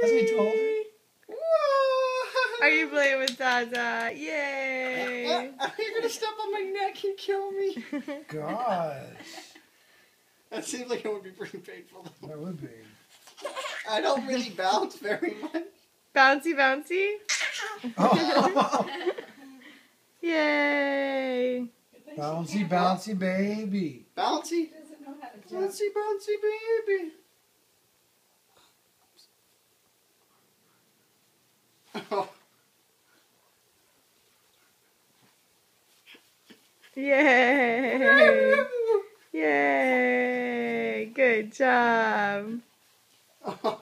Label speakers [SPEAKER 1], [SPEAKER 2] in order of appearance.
[SPEAKER 1] Hasn't he told her?
[SPEAKER 2] Are you playing with Dada? Yay!
[SPEAKER 3] You're gonna step on my neck and kill me.
[SPEAKER 1] Gosh.
[SPEAKER 3] That seems like it would be pretty painful. Though.
[SPEAKER 1] That would be.
[SPEAKER 3] I don't really bounce very much.
[SPEAKER 2] bouncy, bouncy.
[SPEAKER 1] Oh.
[SPEAKER 2] Yay!
[SPEAKER 1] bouncy, bouncy baby.
[SPEAKER 3] Bouncy,
[SPEAKER 4] doesn't know how to jump.
[SPEAKER 3] bouncy, bouncy baby.
[SPEAKER 2] Yay! Yay! Good job.